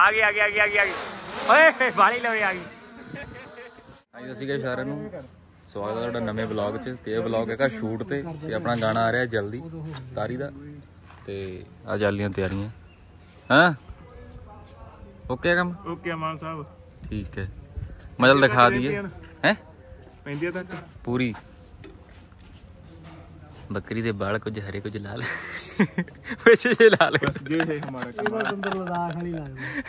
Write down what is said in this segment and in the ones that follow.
ਆ ਗਈ ਆ ਗਈ ਆ ਗਈ ਆ ਗਈ ਆ ਗਈ। ਓਏ ਬਾਲੀ ਲਵੇ ਆ ਗਈ ਹਾਂਜੀ ਅਸੀਂ ਗਏ ਸਾਰਿਆਂ ਨੂੰ। ਸਵਾਗਤ ਹੈ ਤੁਹਾਡਾ ਨਵੇਂ ਵਲੌਗ 'ਚ ਤੇ ਇਹ ਵਲੌਗ ਹੈਗਾ ਸ਼ੂਟ ਤੇ ਤੇ ਆਪਣਾ ਗਾਣਾ ਆ ਰਿਹਾ ਜਲਦੀ ਤਾਰੀ ਦਾ। ਤੇ ਆ ਜਾਲੀਆਂ ਤਿਆਰੀਆਂ। ਹਾਂ? ਓਕੇ ਕੰਮ? ਓਕੇ ਮਾਨ ਸਾਹਿਬ। ਠੀਕ ਹੈ। ਮਜਲ ਦਿਖਾ ਦਈਏ। ਹੈ? ਪੈਂਦੀ ਤੱਕ ਪੂਰੀ। ਬੱਕਰੀ ਦੇ ਵਾਲ ਕੁਝ ਹਰੇ ਕੁਝ ਲਾਲ। ਵਿੱਚ ਜੇ ਲਾਲ ਬਸ ਜੇ ਹੈ ਹਮਾਰਾ ਕੰਮ ਅੰਦਰ ਲਦਾਖ ਵਾਲੀ ਲੱਗਦੀ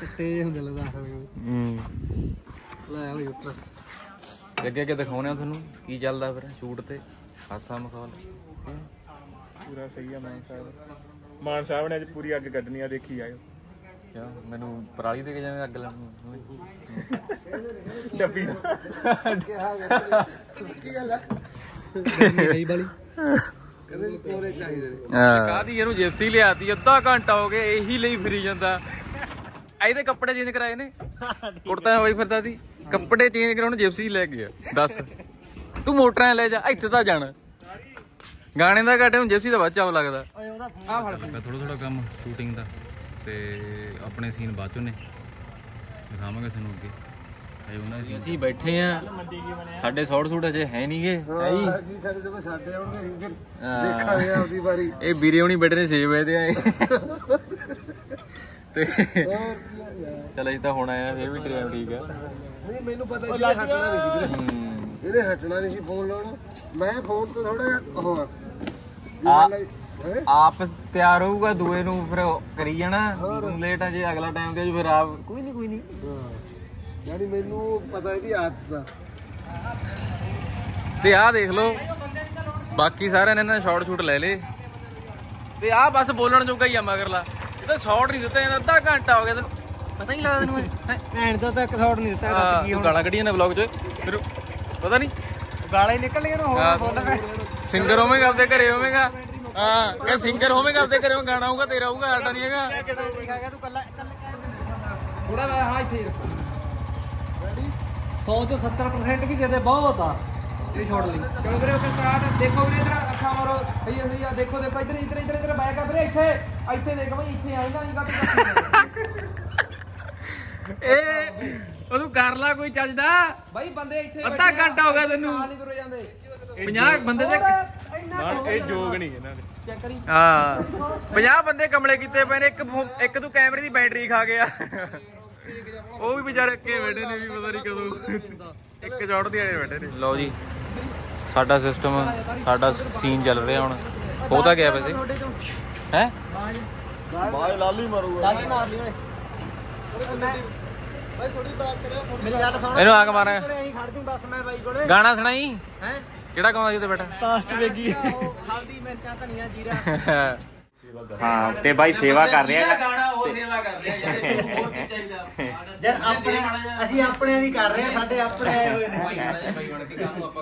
ਚਿੱਟੇ ਹੁੰਦੇ ਲਦਾਖ ਵਾਲੇ ਹੂੰ। ਲੈ ਹੋਈ ਉੱਤਰ। ਅੱਗੇ ਅੱਗੇ ਦਿਖਾਉਣੇ ਆ ਤੁਹਾਨੂੰ ਕੀ ਚੱਲਦਾ ਫਿਰ ਸ਼ੂਟ ਤੇ। ਹਾਸਾ ਮਖੌਲ। ਪੂਰਾ ਸਹੀ ਆ ਮਾਨ ਸਾਹਿਬ। ਮਾਨ ਸਾਹਿਬ ਨੇ ਅੱਜ ਪੂਰੀ ਅੱਗ ਕੱਢਣੀ ਆ ਦੇਖੀ ਆਇਓ ਮੈਨੂੰ ਪਰਾਲੀ ਦੇ ਕੇ ਜਾਵੇਂ ਅੱਗ ਲਾਉਣ ਨੂੰ। ਡੱਬੀ ਕਈ ਵਾਲੀ ਕਾਦੀ ਇਹਨੂੰ ਜਿਪਸੀ ਲਿਆਤੀ ਅੱਧਾ ਘੰਟਾ ਹੋ ਗਿਆ ਇਹੀ ਲਈ ਫਿਰੀ ਜਾਂਦਾ। ਇਹਦੇ ਕੱਪੜੇ ਚੇਂਜ ਕਰਾਏ ਨੇ। ਕੁੜਤਾ ਹੋਈ ਫਿਰਦਾ ਸੀ। ਕੱਪੜੇ ਚੇਂਜ ਕਰਾਉਣ ਜਿਪਸੀ ਲੈ ਗਿਆ। ਦੱਸ। ਤੂੰ ਮੋਟਰਾਂ ਲੈ ਜਾ ਇੱਥੇ ਤਾਂ ਜਾਣਾ। ਗਾਣੇ ਦਾ ਘਾਟੇ ਨੂੰ ਜਿਪਸੀ ਦਾ ਬੱਚਾ ਉਹ ਲੱਗਦਾ। ਆ ਫੜ। ਥੋੜਾ ਥੋੜਾ ਕੰਮ ਸ਼ੂਟਿੰਗ ਦਾ ਤੇ ਆਪਣੇ ਸੀਨ ਬਾਅਦ ਚੋਂ ਨੇ। ਦਿਖਾਵਾਂਗੇ ਤੁਹਾਨੂੰ ਅੱਗੇ। ਇਹ ਉਹਨਾਂ ਦੇ ਅਸੀਂ ਬੈਠੇ ਆ ਸਾਡੇ ਸੌੜ ਸੂਟ ਅਜੇ ਹੈ ਨਹੀਂਗੇ ਹੈ ਹੀ ਜੀ। ਸਾਡੇ ਜਦੋਂ ਛੱਡ ਆਉਣਗੇ ਅਸੀਂ ਫਿਰ ਦੇਖਾਂਗੇ ਆਪਦੀ ਵਾਰੀ। ਇਹ ਵੀਰੇ ਹੁਣੀ ਬੈਠੇ ਨੇ 6 ਵਜੇ ਦੇ ਆਏ। ਤੇ ਹੋਰ। ਚਲ ਅਸੀਂ ਤਾਂ ਹੁਣ ਆਇਆ ਫੇਰ ਵੀ ਟ੍ਰੇਨ ਠੀਕ ਆ। ਨਹੀਂ ਮੈਨੂੰ ਪਤਾ ਇਹਨੇ ਹਟਣਾ ਨਹੀਂ ਸੀ ਵੀਰੇ। ਇਹਨੇ ਹਟਣਾ ਨਹੀਂ ਸੀ ਫੋਨ ਲਾਉਣਾ। ਮੈਂ ਫੋਨ ਤੋਂ ਥੋੜਾ ਜਿਹਾ ਉਹ ਆ। ਆ- ਹੈ? ਆਪ ਤਿਆਰ ਹੋਊਗਾ ਦੂਏ ਨੂੰ ਫਿਰ ਕਰੀ ਜਾਣਾ। ਲੇਟ ਆ ਜੇ ਅਗਲਾ ਟਾਈਮ ਦੇ ਫਿਰ ਆਪ ਕੋਈ ਨਹੀਂ ਕੋਈ ਨਹੀਂ ਯਾਨੀ ਮੈਨੂੰ ਪਤਾ ਇਹਦੀ ਆਦਤ ਦਾ। ਤੇ ਆਹ ਦੇਖ ਲਓ ਬਾਕੀ ਸਾਰਿਆਂ ਨੇ ਨਾ ਸ਼ਾਰਟ ਸ਼ੂਟ ਲੈ ਲੇ ਤੇ ਆਹ ਬਸ ਬੋਲਣ ਜੋਗਾ ਹੀ ਆ ਮਗਰਲਾ। ਇਹ ਤਾਂ ਸ਼ਾਰਟ ਨਹੀਂ ਦਿੱਤਾ ਜਾਂਦਾ ਅੱਧਾ ਘੰਟਾ ਹੋ ਗਿਆ ਤੈਨੂੰ ਪਤਾ ਨਹੀਂ ਲੱਗਦਾ ਤੈਨੂੰ ਹੈ? ਭੈਣ ਤੋਂ ਤਾਂ ਇੱਕ ਸ਼ਾਟ ਨਹੀਂ ਦਿੱਤਾ ਆ ਤੂੰ ਗਾਲਾਂ ਕੱਢੀਆਂ ਨੇ ਵਲੌਗ 'ਚ। ਫਿਰ ਪਤਾ ਨਹੀਂ ਗਾਲਾਂ ਹੀ ਨਿਕਲ ਗਈਆਂ ਨਾ ਹੋਰ ਸਿੰਗਰ ਹੋਵੇਂਗਾ ਆਪਦੇ ਘਰੇ ਹੋਵੇਂਗਾ। ਹਾਂ ਕਿ ਸਿੰਗਰ ਹੋਵੇਂਗਾ ਆਪਦੇ ਘਰੇ ਗਾਣਾ ਹੋਊਗਾ ਤੇਰਾ ਹੋਊਗਾ ਸਾਡਾ ਨਹੀਂ ਹੈਗਾ। ਲਿਖਾ ਗਿਆ ਤੂੰ ਕੱਲਾ ਥੋੜਾ ਵਾ ਹਾਂ ਇੱਥੇ 100 ਤੋਂ 70% ਵੀ ਦੇ ਦੇ ਬਹੁਤ ਆ। ਇਹ ਛੋੜ ਲਈ। ਚਲੋ ਵੀਰੇ ਓਕੇ ਸਟਾਰਟ ਦੇਖੋ ਵੀਰੇ ਇਧਰ ਅੱਖਾਂ ਮਾਰੋ। ਸਹੀ ਸਹੀ ਆ। ਦੇਖੋ ਦੇਖੋ ਇਧਰ ਇਧਰ ਇਧਰ ਇਧਰ ਬੈਕ ਆ ਵੀਰੇ ਇੱਥੇ। ਇੱਥੇ ਦੇਖ ਬਈ ਇੱਥੇ ਆਏਗਾ ਨਹੀਂ ਇਹ ਉਹਨੂੰ ਕਰ ਲਾ ਕੋਈ ਚੱਜਦਾ। ਬਾਈ ਬੰਦੇ ਇੱਥੇ ਅੱਧਾ ਘੰਟਾ ਹੋ ਗਿਆ ਤੈਨੂੰ। ਨਾਲ ਨਹੀਂ ਕਰੋ ਜਾਂਦੇ। 50 ਬੰਦੇ ਤੇ ਇੰਨਾ ਇਹ ਜੋਗ ਨਹੀਂ ਇਹਨਾਂ ਦੇ। ਚੈੱਕ ਕਰੀ। ਹਾਂ। 50 ਬੰਦੇ ਕਮਲੇ ਕੀਤੇ ਪਏ ਨੇ ਇੱਕ ਇੱਕ ਤੂੰ ਕੈਮਰੇ ਦੀ ਬੈਟਰੀ ਖਾ ਗਿਆ। ਉਹ ਵੀ ਵਿਚਾਰੇ ਅੱਕੇ ਬੈਠੇ ਨੇ ਵੀ ਪਤਾ ਨਹੀਂ ਕਦੋਂ ਇੱਕ ਜੋੜ ਦੀ ਆੜੇ ਬੈਠੇ ਨੇ। ਲਓ ਜੀ ਸਾਡਾ ਸਿਸਟਮ ਸਾਡਾ ਸੀਨ ਚੱਲ ਰਿਹਾ ਹੁਣ। ਹੋ ਤਾਂ ਗਿਆ ਵੈਸੇ। ਹੈ? ਬਾਈ ਲਾਲੀ ਮਾਰੂਗਾ। ਲਾਲੀ ਮਾਰ ਲਈ ਓਏ। ਬਾਈ ਥੋੜੀ ਬਾਤ ਕਰਿਓ ਮੇਰੀ ਗੱਲ ਸੁਣ। ਇਹਨੂੰ ਆਕ ਮਾਰ। ਅਸੀਂ ਖੜ ਜੂ ਬਸ ਮੈਂ ਬਾਈ ਕੋਲੇ। ਗਾਣਾ ਸੁਣਾਈ? ਹੈ? ਕਿਹੜਾ ਗਾਉਂਦਾ ਸੀ ਉੱਤੇ ਬੈਠਾ ਤਾਸਟ ਵੇਗੀ ਹਲਦੀ ਮਿਰਚਾਂ ਧਨੀਆ ਜੀਰਾ। ਹਾਂ ਤੇ ਬਾਈ ਸੇਵਾ ਕਰ ਰਿਹਾ ਗਾਣਾ ਉਹ ਸੇਵਾ ਕਰ ਰਿਹਾ ਯਾਰ ਹੋਰ ਕੀ ਚਾਹੀਦਾ ਯਾਰ ਆਪਣੇ ਅਸੀਂ ਆਪਣਿਆਂ ਦੀ ਕਰ ਰਹੇ ਆ ਸਾਡੇ ਆਪਣੇ ਆਏ ਹੋਏ ਨੇ।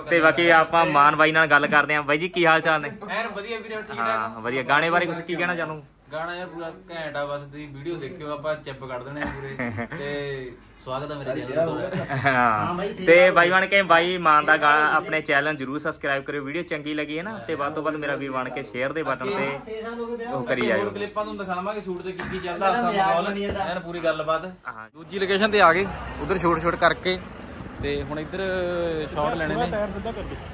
ਤੇ ਬਾਕੀ ਆਪਾਂ ਮਾਨ ਬਾਈ ਨਾਲ ਗੱਲ ਕਰਦੇ ਆਂ ਬਾਈ ਜੀ ਕੀ ਹਾਲ ਚਾਲ ਨੇ? ਐਨ ਵਧੀਆ ਵੀਰੇ ਠੀਕ ਹਾਂ ਵਧੀਆ। ਗਾਣੇ ਬਾਰੇ ਕੁਝ ਕੀ ਕਹਿਣਾ ਚਾਹਨੂੰ ਗਾਣਾ ਯਾਰ ਪੂਰਾ ਘੈਂਟ ਆ ਬਸ ਤੁਸੀਂ ਵੀਡੀਓ ਦੇਖਿਓ ਆਪਾਂ ਚਿੱਪ ਕੱਢ ਦੇਣੇ ਆ ਪੂਰੇ। ਤੇ ਸਵਾਗਤ ਹੈ ਮੇਰੇ ਚੈਨਲ ਤੋਂ। ਹਾਂ। ਤੇ ਬਾਈ ਬਣ ਕੇ ਬਾਈ ਮਾਨ ਦਾ ਗਾਣਾ ਆਪਣੇ ਚੈਨਲ ਜਰੂਰ ਸਬਸਕ੍ਰਾਈਬ ਕਰਿਓ। ਵੀਡੀਓ ਚੰਗੀ ਲੱਗੀ ਹੈ ਨਾ ਤੇ ਵੱਧ ਤੋਂ ਵੱਧ ਮੇਰਾ ਵੀ ਬਣ ਕੇ ਸ਼ੇਅਰ ਦੇ ਬਟਨ ਤੇ ਉਹ ਕਰੀ ਜਾਇਓ। ਹੋਰ ਕਲਿੱਪਾਂ ਤੁਹਾਨੂੰ ਦਿਖਾਵਾਂਗੇ ਸ਼ੂਟ ਤੇ ਕੀ ਕੀ ਚੱਲਦਾ ਆਸਾ ਮਾਹੌਲ ਐਨ ਪੂਰੀ ਗੱਲਬਾਤ। ਹਾਂ। ਦੂਜੀ ਲੋਕੇਸ਼ਨ ਤੇ ਆ ਗਏ ਉਧਰ ਛੋਟ ਛੋਟ ਕਰਕੇ। ਤੇ ਹੁਣ ਇੱਧਰ ਸ਼ਾਟ ਲੈਣੇ ਨੇ।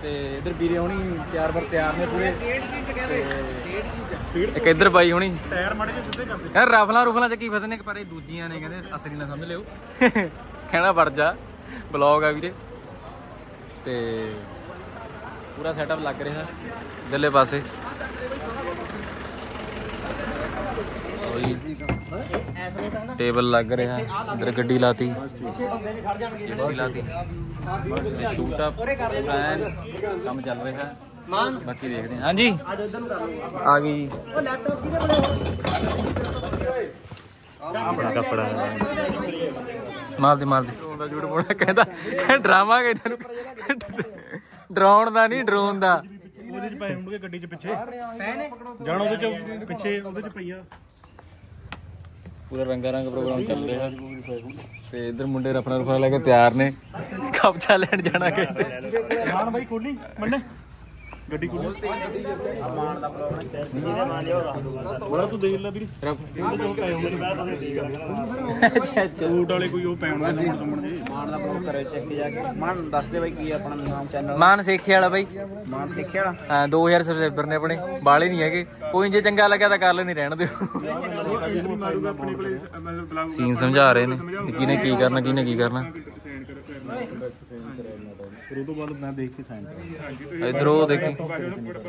ਤੇ ਇੱਧਰ ਵੀਰੇ ਹੋਣੀ ਤਿਆਰ ਬਰ ਤਿਆਰ ਨੇ ਪੂਰੇ। ਇੱਕ ਇੱਧਰ ਬਾਈ ਹੋਣੀ। ਟਾਇਰ ਮਾੜੇ ਜਿਹੇ ਸਿੱਧੇ ਕਰਦੇ ਯਾਰ ਰਫਲਾਂ ਰੁਫਲਾਂ ਚ ਕੀ ਫਸਦੇ ਨੇ, ਪਰ ਇਹ ਦੂਜੀਆਂ ਨੇ ਕਹਿੰਦੇ ਅਸਲੀ ਨਾ ਸਮਝ ਲਿਓ। ਕਹਿਣਾ ਵੜ ਜਾ। ਬਲੌਗ ਆ ਵੀਰੇ। ਤੇ ਪੂਰਾ ਸੈਟਅਪ ਲੱਗ ਰਿਹਾ। ਦਿੱਲੇ ਪਾਸੇ। ਲਓ ਟੇਬਲ ਲੱਗ ਰਿਹਾ ਇਧਰ ਗੱਡੀ ਲਾਤੀ। ਜਿਪਸੀ ਲਾਤੀ। ਸ਼ੂਟ ਅਪ ਪਲਾਨ ਕੰਮ ਚੱਲ ਰਿਹਾ। ਮਾਨ। ਬਾਕੀ ਦੇਖਦੇ ਹਾਂ। ਹਾਂਜੀ। ਅੱਜ ਉਧਰ ਨੂੰ ਕਰ ਲਓ। ਆ ਗਈ ਜੀ। ਉਹ ਲੈਪਟਾਪ ਕਿਹਦੇ ਕੋਲੇ ਆਪਣਾ ਕੱਪੜਾ। ਮਾਰ ਦੇ ਮਾਰ ਦੇ। ਦਾ ਝੂਠ ਬੋਲਣਾ ਕਹਿੰਦਾ ਕਹਿੰਦਾ ਡਰਾਮਾ ਕਹਿੰਦਾ ਨੂੰ। ਡਰਾਉਣ ਦਾ ਨਹੀਂ ਡਰੋਨ ਦਾ। ਉਹਦੇ ਚ ਪਏ ਹੋਣਗੇ ਗੱਡੀ ਚ ਪਿੱਛੇ। ਜਾਣ ਉਹਦੇ ਚ ਪਿੱਛੇ ਉਹਦੇ ਚ ਪਈ ਆ। ਪੂਰਾ ਰੰਗਾ ਰੰਗ ਪ੍ਰੋਗਰਾਮ ਚੱਲ ਰਿਹਾ। ਤੇ ਇਧਰ ਮੁੰਡੇ ਰਫਣਾ ਰਫਣਾ ਲੈ ਕੇ ਤਿਆਰ ਨੇ। ਕਬਜ਼ਾ ਲੈਣ ਜਾਣਾ ਕਹਿੰਦੇ ਜਾਣ ਬਾਈ ਕੋਲੀ ਮੰਨੇ ਗੱਡੀ ਕੋਲ ਬੜਾ ਤੂੰ ਦੇਖ ਲੈ ਵੀਰ। ਅੱਛਾ ਅੱਛਾ ਊਟ ਵਾਲੇ ਕੋਈ ਉਹ ਪੈਣਗੇ ਸਮਣ ਸਮਣ ਜੀ ਮਾਨ ਦਾ ਬਲੌਗ ਕਰੇ ਚੈੱਕ ਜਾ ਕੇ ਮਾਨ ਦੱਸ ਦੇ ਬਾਈ ਕੀ ਆ ਆਪਣਾ ਨਾਮ ਚੈਨਲ ਮਾਨ ਸੇਖੇ ਵਾਲਾ ਬਾਈ। ਮਾਨ ਦੇਖਿਆ ਵਾਲਾ? ਹਾਂ 2000 ਸਬਸਕ੍ਰਾਈਬਰ ਨੇ ਆਪਣੇ ਬਾਲੇ ਨਹੀਂ ਹੈਗੇ। ਕੋਈ ਜੇ ਚੰਗਾ ਲੱਗਿਆ ਤਾਂ ਕਰ ਲੈ ਨਹੀਂ ਰਹਿਣ ਦਿਓ। ਸੀਨ ਸਮਝਾ ਰਹੇ ਨੇ ਕਿਹਨੇ ਕੀ ਕਰਨਾ ਕਿਹਨੇ ਕੀ ਕਰਨਾ। ਫਿਰ ਉਹ ਤੋਂ ਬਾਅਦ ਮੈਂ ਦੇਖ ਕੇ ਸਾਈਨ ਕਰਾਂ ਇਧਰ ਉਹ ਦੇਖੀ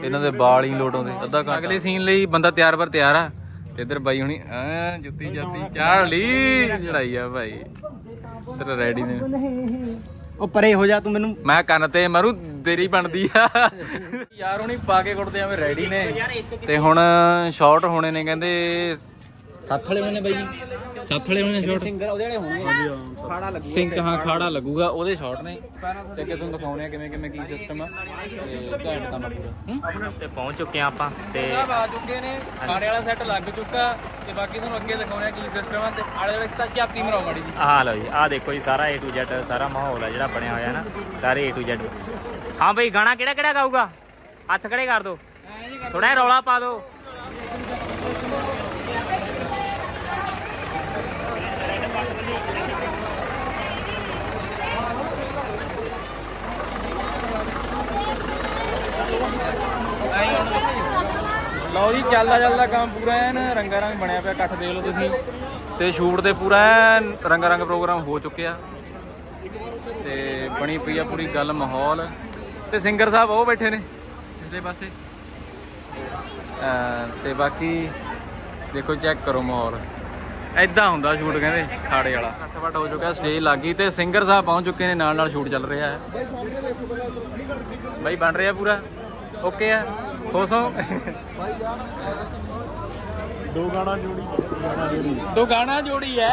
ਇਹਨਾਂ ਦੇ ਵਾਲ ਹੀ ਲੋਟ ਆਉਂਦੇ ਅੱਧਾ ਘੰਟਾ ਅਗਲੇ ਸੀਨ ਲਈ ਬੰਦਾ ਤਿਆਰ ਪਰ ਤਿਆਰ ਆ ਤੇ ਇਧਰ ਬਾਈ ਹੁਣੀ ਐ ਜੁੱਤੀ ਜਾਤੀ ਚਾੜ ਲਈ ਚੜਾਈ ਆ ਭਾਈ। ਤੇਰਾ ਰੈਡੀ ਨੇ। ਉਹ ਪਰੇ ਹੋ ਜਾ ਤੂੰ ਮੈਨੂੰ। ਮੈਂ ਕੰਨ ਤੇ ਮਰੂ ਤੇਰੀ ਬਣਦੀ ਆ। ਯਾਰ ਹੁਣੀ ਪਾ ਕੇ ਕੁੱਟਦੇ ਆਵੇਂ ਰੈਡੀ ਨੇ। ਤੇ ਹੁਣ ਸ਼ਾਰਟ ਹੋਣੇ ਨੇ ਕਹਿੰਦੇ ਸੱਤ ਵਾਲੇ ਹੋਣੇ ਬਾਈ ਸੱਤ ਵਾਲੇ ਹੋਣੇ ਸ਼ਾਰਟ ਸਿੰਗਰ ਉਹਦੇ ਵਾਲੇ ਹੋਣਗੇ ਖਾੜਾ ਲੱਗੂ ਸਿੰਕ ਹਾਂ ਖਾੜਾ ਲੱਗੂਗਾ ਉਹਦੇ ਸ਼ਾਰਟ ਨੇ। ਤੇ ਅੱਗੇ ਤੁਹਾਨੂੰ ਦਿਖਾਉਣੇ ਆ ਕਿਵੇਂ ਕਿਵੇਂ ਕੀ ਸਿਸਟਮ ਆ। ਤੇ ਘੈਂਟ ਕੰਮ ਪੂਰਾ ਤੇ ਪਹੁੰਚ ਚੁੱਕੇ ਆ ਆਪਾਂ ਤੇ ਸਭ ਆ ਚੁੱਕੇ ਨੇ ਖਾੜੇ ਵਾਲਾ ਸੈੱਟ ਲੱਗ ਚੁੱਕਾ ਤੇ ਬਾਕੀ ਤੁਹਾਨੂੰ ਅੱਗੇ ਦਿਖਾਉਣੇ ਆ ਕੀ ਸਿਸਟਮ ਆ ਤੇ ਆਲੇ ਵਾਲੇ ਤਾਂ ਝਾਤੀ ਮਰਾਓ ਮਾੜੀ ਜੀ ਆਹ ਲਓ ਜੀ ਆਹ ਦੇਖੋ ਜੀ ਸਾਰਾ A to Z ਸਾਰਾ ਮਾਹੌਲ ਆ ਜਿਹੜਾ ਬਣਿਆ ਹੋਇਆ ਨਾ ਸਾਰੇ A to Z ਹਾਂ ਬਈ ਗਾਣਾ ਕਿਹੜਾ ਕਿਹੜਾ ਗਾਊਗਾ? ਹੱਥ ਖੜੇ ਕਰ ਦੋ। ਥੋੜਾ ਜਿਹਾ ਰੌਲਾ ਪਾ ਦੋ। ਲਓ ਜੀ, ਚੱਲਦਾ ਚੱਲਦਾ ਕੰਮ ਪੂਰਾ ਐਨ, ਰੰਗਾ ਰੰਗ ਬਣਿਆ ਪਿਆ, ਇਕੱਠ ਦੇਖ ਲਓ ਤੁਸੀਂ। ਤੇ ਸ਼ੂਟ ਤੇ ਪੂਰਾ ਐਨ, ਰੰਗਾ ਰੰਗ ਪ੍ਰੋਗਰਾਮ ਹੋ ਚੁੱਕਿਆ। ਤੇ ਬਣੀ ਪਈ ਆ ਪੂਰੀ ਗੱਲ ਮਾਹੌਲ। ਤੇ ਸਿੰਗਰ ਸਾਹਿਬ ਉਹ ਬੈਠੇ ਨੇ ਇਸਦੇ ਪਾਸੇ। ਤੇ ਬਾਕੀ ਦੇਖੋ ਚੈੱਕ ਕਰੋ ਮਾਹੌਲ। ਐਦਾਂ ਹੁੰਦਾ ਸ਼ੂਟ, ਕਹਿੰਦੇ, ਖਾੜੇ ਵਾਲਾ। ਘੱਟ ਹੋ ਚੁੱਕਿਆ ਸਟੇਜ ਲੱਗ ਗਈ ਤੇ ਸਿੰਗਰ ਸਾਹਿਬ ਪਹੁੰਚ ਚੁੱਕੇ ਨੇ ਨਾਲ ਨਾਲ ਸ਼ੂਟ ਚੱਲ ਰਿਹਾ ਹੈ। ਬਾਈ, ਬਣ ਰਿਹਾ ਪੂਰਾ? ਓਕੇ ਆ। ਖੁਸ਼ ਹੋ ਦੋ ਗਾਣਾ ਜੋੜੀ ਗਾਣਾ ਜੋੜੀ। ਦੋ ਗਾਣਾ ਜੋੜੀ ਐ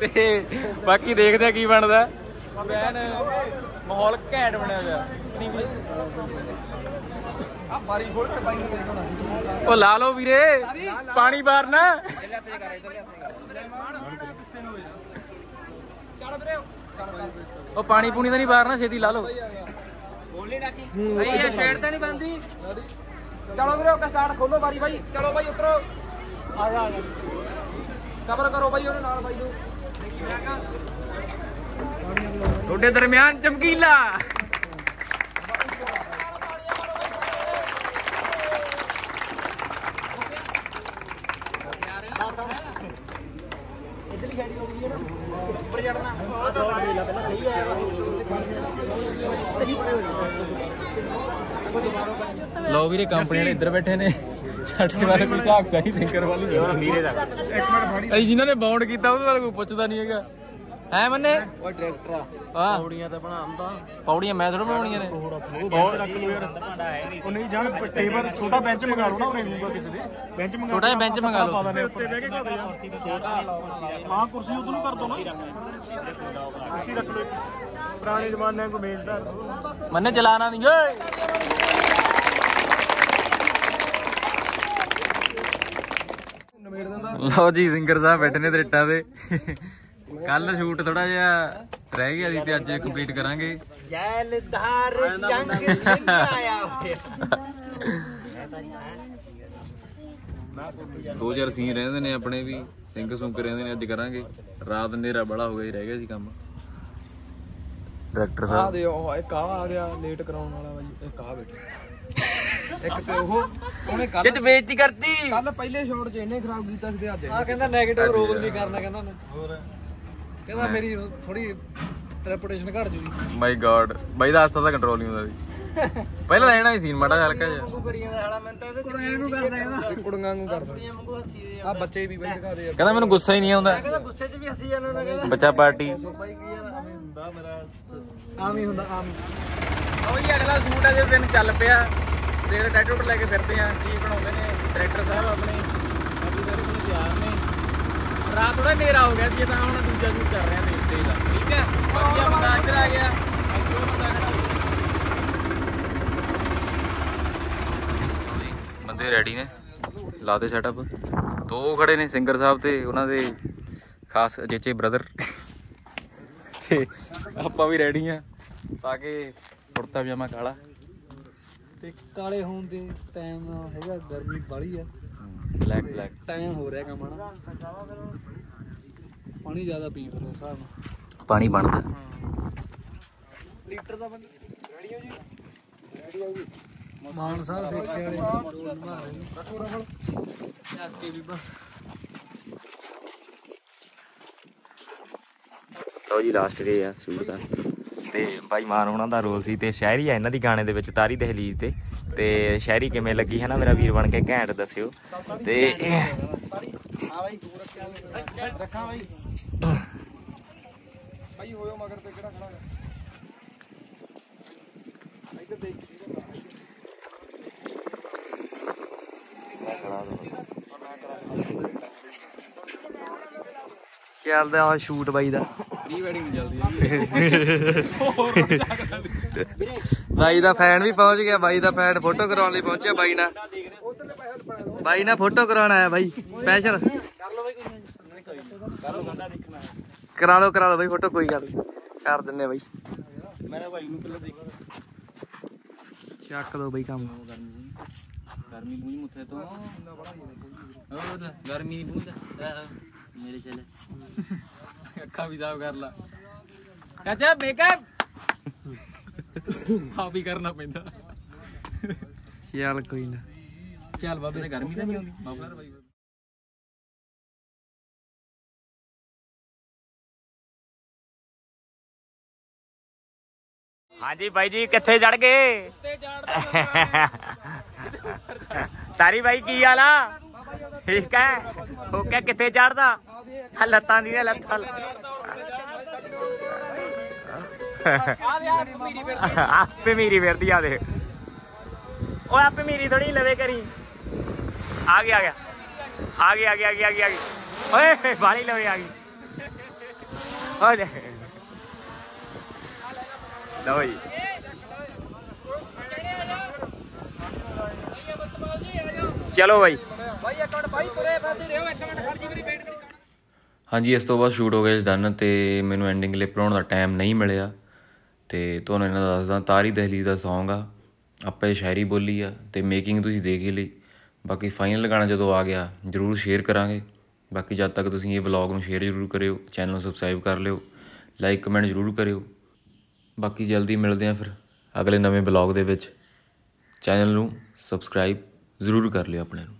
ਤੇ ਬਾਕੀ ਦੇਖਦੇ ਆ ਕੀ ਬਣਦਾ। ਬੈਨ ਮਾਹੌਲ ਘੈਂਟ ਬਣਿਆ ਹੋਇਆ। ਆ ਬਾਰੀ ਖੋਲ ਕੇ ਬਾਈ ਨੂੰ ਉਹ ਲਾ ਲਓ ਵੀਰੇ ਪਾਣੀ ਬਾਹਰ ਨਾ ਉਹ ਪਾਣੀ ਪੂਣੀ ਤਾਂ ਨਹੀਂ ਬਾਹਰ ਨਾ ਛੇਤੀ ਲਾ ਲਓ। ਸਹੀ ਹੈ ਸ਼ੇਡ ਤਾਂ ਨਹੀਂ ਬੰਦੀ ਚਲੋ ਵੀਰੇ ਓਕੇ ਸਟਾਰਟ ਖੋਲੋ ਬਾਰੀ ਬਾਈ। ਚਲੋ ਬਾਈ ਉਤਰੋ। ਆ ਜਾ ਆ ਜਾ। ਕਵਰ ਕਰੋ ਬਾਈ ਉਹਦੇ ਨਾਲ ਬਾਈ ਨੂੰ। ਤੁਹਾਡੇ ਦਰਮਿਆਨ ਚਮਕੀਲਾ। ਲੋ ਵੀਰੇ ਕੰਪਨੀ ਵਾਲੇ ਇੱਧਰ ਬੈਠੇ ਨੇ ਸਾਡੇ ਵਾਲੇ ਕੋਈ ਝਾਕਦਾ ਹੀ ਸਿੰਗਰ ਵਾਲੀ ਵੀਰੇ ਦਾ। ਅਈ ਜਿਨ੍ਹਾਂ ਨੇ ਬਾਉਂਡ ਕੀਤਾ ਉਹਦੇ ਬਾਰੇ ਕੋਈ ਪੁੱਛਦਾ ਨਹੀਂ ਹੈਗਾ। ਐ ਮੰਨੇ? ਉਹ ਡਾਇਰੈਕਟਰ ਆ। ਹਾਂ। ਪੌੜੀਆਂ ਤਾਂ ਬਣਾਉਂਦਾ ਪੌੜੀਆਂ ਮੈਂ ਥੋੜਾ ਬਣਾਉਣੀਆਂ ਨੇ। ਉਹ ਨਹੀਂ ਜਾਣ ਟੇਬਲ ਛੋਟਾ ਬੈਂਚ ਮੰਗਾ ਲਓ ਨਾ ਉਹਨੇ ਲੂਗਾ ਕਿਸੇ ਦੇ। ਬੈਂਚ ਮੰਗਾ ਛੋਟਾ ਜਿਹਾ ਬੈਂਚ ਮੰਗਾ ਲਓ। ਉੱਤੇ ਬਹਿ ਕੇ ਘਰ ਹਾਂ ਕੁਰਸੀ ਉਧਰ ਨੂੰ ਕਰ ਦੋ ਨਾ। ਕੁਰਸੀ ਰੱਖ ਲਓ। ਇੱਕ। ਪੁਰਾਣੇ ਜ਼ਮਾਨੇ ਕੋ ਮੇਲਦਾ ਮੰਨੇ ਚਲਾਣਾ ਨਹੀਂ ਓਏ! ਲਓ ਜੀ ਸਿੰਗਰ ਸਾਹਿਬ ਬੈਠੇ ਨੇ ਦਰਿੱਟਾਂ ਤੇ। ਕੱਲ ਸ਼ੂਟ ਥੋੜਾ ਜਿਹਾ ਰਹਿ ਗਿਆ ਸੀ ਤੇ ਅੱਜ ਕੰਪਲੀਟ ਕਰਾਂਗੇ। ਜੈਲਧਾਰ ਜੰਗ ਸਿੰਘ ਆਇਆ ਹੋਇਆ। ਦੋ ਚਾਰ ਸੀਨ ਰਹਿੰਦੇ ਨੇ ਆਪਣੇ ਵੀ ਸਿੰਗ ਸੁੰਕ ਰਹਿੰਦੇ ਨੇ ਅੱਜ ਕਰਾਂਗੇ। ਰਾਤ ਹਨੇਰਾ ਬੜਾ ਹੋ ਗਿਆ ਸੀ ਰਹਿ ਗਿਆ ਸੀ ਕੰਮ। ਡਾਇਰੈਕਟਰ ਆ ਸਾਹਿਬ ਦੇ ਉਹ ਇੱਕ ਆ ਆ ਗਿਆ ਲੇਟ ਕਰਾਉਣ ਵਾਲਾ ਬਾਈ ਇੱਕ ਆ ਬੈਠਾ। ਇੱਕ ਤੇ ਉਹ ਉਹਨੇ ਕੱਲ ਜਿੱਤ ਬੇਇੱਜ਼ਤੀ ਕਰਤੀ। ਕੱਲ ਪਹਿਲੇ ਸ਼ਾਟ 'ਚ ਇਹਨੇ ਖਰਾਬ ਕੀਤਾ ਸੀ ਤੇ ਅੱਜ ਆ ਕਹਿੰਦਾ 네ਗੇਟਿਵ ਰੋਲ ਨਹੀਂ ਕਰਨਾ ਕਹਿੰਦਾ ਮੈਂ ਹੋਰ। ਕਹਿੰਦਾ ਮੇਰੀ ਥੋੜੀ ਰੈਪੂਟੇਸ਼ਨ ਘਟ ਜੂਗੀ। ਮਾਈ ਗॉड ਬਾਈ ਦਾ ਹਾਸਾ ਤਾਂ ਕੰਟਰੋਲ ਨਹੀਂ ਹੁੰਦਾ ਸੀ। ਪਹਿਲਾਂ ਲੈਣਾ ਹੀ ਸੀਨ ਮਾੜਾ ਜਿਹਾ ਹਲਕਾ ਜਿਹਾ। ਕੁੜੀਆਂ ਨੂੰ ਕਰਦਾ ਕਹਿੰਦਾ। ਕੁੜੀਆਂ ਨੂੰ ਕਰਦਾ। ਆ ਬੱਚੇ ਵੀ ਬਈ ਦਿਖਾ ਦੇ ਕਹਿੰਦਾ ਮੈਨੂੰ ਗੁੱਸਾ ਹੀ ਨਹੀਂ ਆਉਂਦਾ। ਕਹਿੰਦਾ ਗੁੱਸੇ 'ਚ ਵੀ ਹੱਸੀ ਜਾਂਦਾ ਨਾ ਕਹਿੰਦਾ। ਬੱਚਾ ਪਾਰਟੀ। ਬਾਈ ਕੀ ਯਾਰ ਆਵੇਂ ਹੁੰਦਾ ਮੇਰਾ। ਆਵੇਂ ਹੁੰਦਾ ਆਮ ਉਹ ਹੀ ਅਗਲਾ ਸ਼ੂਟ ਅਜੇ ਦਿਨ ਚੱਲ ਪਿਆ। ਤੇ ਟੈਟੂ ਲੈ ਕੇ ਫਿਰਦੇ ਆ, ਕੀ ਬਣਾਉਂਦੇ ਨੇ ਡਾਇਰੈਕਟਰ ਸਾਹਿਬ ਆਪਣੇ, ਬਾਕੀ ਸਾਰੇ ਕੋਲ ਤਿਆਰ ਨੇ। ਰਾਤ ਥੋੜਾ ਹਨੇਰਾ ਹੋ ਗਿਆ ਸੀ ਤਾਂ ਹੁਣ ਦੂਜਾ ਸ਼ੂਟ ਕਰ ਰਹੇ ਆ ਮੇਨ ਦਾ। ਠੀਕ ਹੈ ਬਾਕੀ ਆ ਬੰਦਾ ਇੱਧਰ ਆ ਗਿਆ। ਬੰਦੇ ਰੈਡੀ ਨੇ? ਲਾਦੇ ਸੈਟਅਪ ਦੋ ਖੜੇ ਨੇ ਸਿੰਗਰ ਸਾਹਿਬ ਤੇ ਉਹਨਾਂ ਦੇ ਖਾਸ ਅਜੇਚੇ ਬ੍ਰਦਰ ਤੇ ਆਪਾਂ ਵੀ ਰੈਡੀ ਆ। ਪਾ ਕੇ ਕੁੜਤਾ ਪਜਾਮਾ ਕਾਲਾ। ਤੇ ਕਾਲੇ ਹੋਣ ਦੇ ਟਾਈਮ ਹੈਗਾ ਗਰਮੀ ਬਾਲੀ ਆ। ਬਲੈਕ ਬਲੈਕ ਟਾਈਮ ਹੋ ਰਿਹਾ ਕੰਮ ਨਾ ਪਾਣੀ ਜ਼ਿਆਦਾ ਪੀ ਫਿਰ ਹਿਸਾਬ ਨਾਲ। ਪਾਣੀ ਬਣਦਾ। ਲੀਟਰ ਦਾ ਬੰਦ ਰੈਡੀ ਹੋ ਜੀ? ਰੈਡੀ ਹੋ ਜੀ? ਮਾਨ ਸਾਹਿਬ ਸੇਖੇ ਵਾਲੇ ਡੋਲ ਮਾਰੇ ਰੱਖੋ ਰਫਲ ਚੱਕ ਕੇ ਬੀਬਾ ਲਓ ਜੀ ਲਾਸਟ ਡੇ ਆ ਸ਼ੂਟ ਦਾ ਤੇ ਬਾਈ ਮਾਨ ਉਹਨਾਂ ਦਾ ਰੋਲ ਸੀ ਤੇ ਸ਼ਾਇਰੀ ਆ ਇਹਨਾਂ ਦੀ ਗਾਣੇ ਦੇ ਵਿੱਚ, ਤਾਰੀ ਦਹਲੀਜ਼ ਤੇ। ਤੇ ਸ਼ਾਇਰੀ ਕਿਵੇਂ ਲੱਗੀ ਹੈ ਨਾ ਮੇਰਾ ਵੀਰ ਬਣ ਕੇ, ਘੈਂਟ ਦੱਸਿਓ। ਤੇ ਹਾਂ ਬਾਈ ਰੱਖਾਂ ਬਾਈ ਬਾਈ ਹੋਇਓ ਮਗਰ ਤੇ ਕਿਹੜਾ ਖੜਾ ਹੈ ਇੱਧਰ ਦੇਖ ਚੱਲਦਾ ਆ ਸ਼ੂਟ ਬਾਈ ਦਾ? ਪ੍ਰੀ ਵੈਡਿੰਗ ਜਲਦੀ ਬਾਈ ਦਾ ਫੈਨ ਵੀ ਪਹੁੰਚ ਗਿਆ ਬਾਈ ਦਾ ਫੈਨ ਫੋਟੋ ਕਰਾਉਣ ਲਈ ਪਹੁੰਚਿਆ ਬਾਈ ਨਾਲ। ਬਾਈ ਨਾਲ ਫੋਟੋ ਕਰਾਉਣ ਆਇਆ ਬਾਈ ਸਪੈਸ਼ਲ ਕਰਾ ਲਓ ਕਰਾ ਲਓ ਬਾਈ ਫੋਟੋ ਕੋਈ ਗੱਲ ਕਰ ਦਿੰਨੇ ਬਾਈ। ਮੈਂ ਭਾਈ ਨੂੰ ਪਹਿਲਾਂ ਦੇਖ ਚੱਕ ਦੋ ਬਾਈ ਕੰਮ। ਗਰਮੀ ਪੂੰਝ ਮੁੱਥੇ ਤੋਂ। ਗਰਮੀ ਮੇਰੇ ਚਲੇ। ਅੱਖਾਂ ਵੀ ਸਾਫ਼ ਕਰ ਲਾ। ਚਾਚਾ ਮੇਕਅਪ ਆ ਵੀ ਕਰਨਾ ਪੈਂਦਾ। ਚੱਲ ਕੋਈ ਨਾ। ਚੱਲ ਬਾਬੇ ਗਰਮੀ ਤਾਂ ਨਹੀਂ ਆਉਂਦੀ। ਬਾਬਾ ਬਾਈ ਹਾਂਜੀ ਬਾਈ ਜੀ ਕਿੱਥੇ ਚੜ ਗਏ? ਤਾਰੀ ਬਾਈ ਕੀ ਹਾਲ ਆ? ਠੀਕ ਹੈ? ਹੋ ਕੇ ਕਿੱਥੇ ਚੜਦਾ ਆ ਲੱਤਾਂ ਦੀਆਂ ਲੱਤਾਂ ਆਪੇ ਮੇਰੀ ਫਿਰਦੀ ਆ ਦੇ ਓਏ ਆਪੇ ਮੇਰੀ ਥੋੜੀ ਲਵੇ ਕਰੀ। ਆ ਗਿਆ ਆ ਗਿਆ। ਆ ਗਿਆ ਆ ਗਿਆ ਆ ਗਿਆ ਆ ਗਿਆ ਓਏ ਬਾਲੀ ਲਵੇ, ਆ ਗਈ। ਓਏ ਲਓ ਜੀ। ਚਲੋ ਬਾਈ। ਬਾਈ, ਇੱਕ ਮਿੰਟ, ਬਾਈ ਤੁਰੇ ਫਿਰਦੇ ਰਹੋ, ਇੱਕ ਮਿੰਟ ਖੜ ਜੀ ਮੇਰੀ ਵੇਟ ਕਰੀ ਹਾਂਜੀ, ਇਸ ਤੋਂ ਬਾਅਦ ਸ਼ੂਟ ਹੋ ਗਿਆ ਇਸ ਡਨ ਤੇ ਮੈਨੂੰ ਐਂਡਿੰਗ ਕਲਿੱਪ ਲਾਉਣ ਦਾ ਟਾਈਮ ਨਹੀਂ ਮਿਲਿਆ ਤੇ ਤੁਹਾਨੂੰ ਇਹਨਾਂ ਦਾ ਦੱਸਦਾ ਤਾਰੀ ਦਹਲੀ ਦਾ Song ਆ, ਆਪੇ ਸ਼ਾਇਰੀ ਬੋਲੀ ਆ ਤੇ ਮੇਕਿੰਗ ਤੁਸੀਂ ਦੇਖ ਹੀ ਲਈ। ਬਾਕੀ ਫਾਈਨਲ ਗਾਣਾ ਜਦੋਂ ਆ ਗਿਆ, ਜਰੂਰ ਸ਼ੇਅਰ ਕਰਾਂਗੇ। ਬਾਕੀ ਜਦ ਤੱਕ ਤੁਸੀਂ ਇਹ ਵਲੌਗ ਨੂੰ ਸ਼ੇਅਰ ਜਰੂਰ ਕਰਿਓ ਚੈਨਲ ਨੂੰ ਸਬਸਕ੍ਰਾਈਬ ਕਰ ਲਿਓ ਲਾਈਕ ਕਮੈਂਟ ਜਰੂਰ ਕਰਿਓ। ਬਾਕੀ ਜਲਦੀ ਮਿਲਦੇ ਆਂ ਫਿਰ ਅਗਲੇ ਨਵੇਂ ਵਲੌਗ ਦੇ ਵਿੱਚ। ਚੈਨਲ ਨੂੰ ਸਬਸਕ੍ਰਾਈਬ ਜ਼ਰੂਰ ਕਰ ਲਿਓ ਆਪਣੇ ਨੂੰ।